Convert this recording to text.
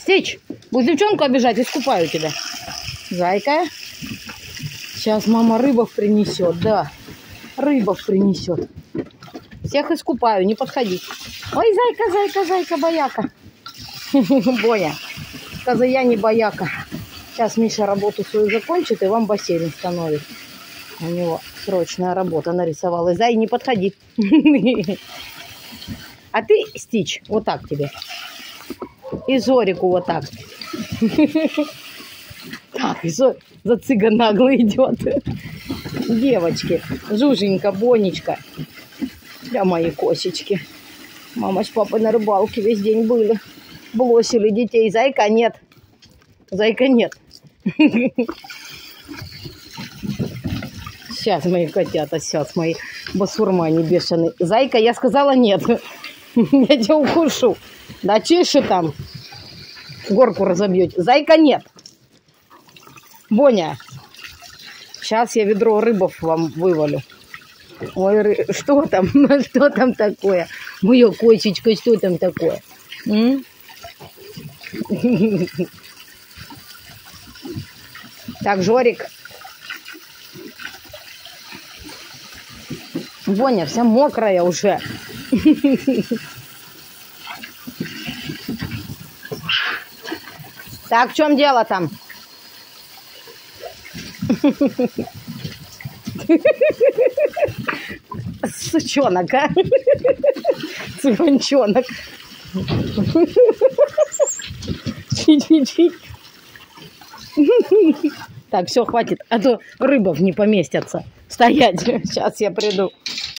Стич, будешь девчонку обижать, искупаю тебя. Зайка. Сейчас мама рыбов принесет, да. Рыбов принесет. Всех искупаю, не подходи. Ой, зайка, зайка, зайка, бояка. Боя. Сказа, я не бояка. Сейчас Миша работу свою закончит и вам бассейн установит. У него срочная работа нарисовалась. Зай, не подходи. А ты, Стич, вот так тебе. И Зорику вот так. Так, Зо- за цыган нагло идет. Девочки, Жуженька, Бонечка. Да, мои косички. Мама с папой на рыбалке весь день были. Бросили детей. Зайка нет. Зайка нет. Сейчас мои котята, сейчас мои басурмане бешеные. Зайка, я сказала нет. Я тебя укушу. Да тише там. Горку разобьете. Зайка нет. Боня, сейчас я ведро рыбов вам вывалю. Ой, что там? Что там такое? Моя косечка, что там такое? М? Так, Жорик. Боня, вся мокрая уже. Так, в чем дело там? Сучонок, а? Цыганчонок. Чи-чи-чи. Так, все, хватит, а то рыбов не поместятся. Стоять, сейчас я приду.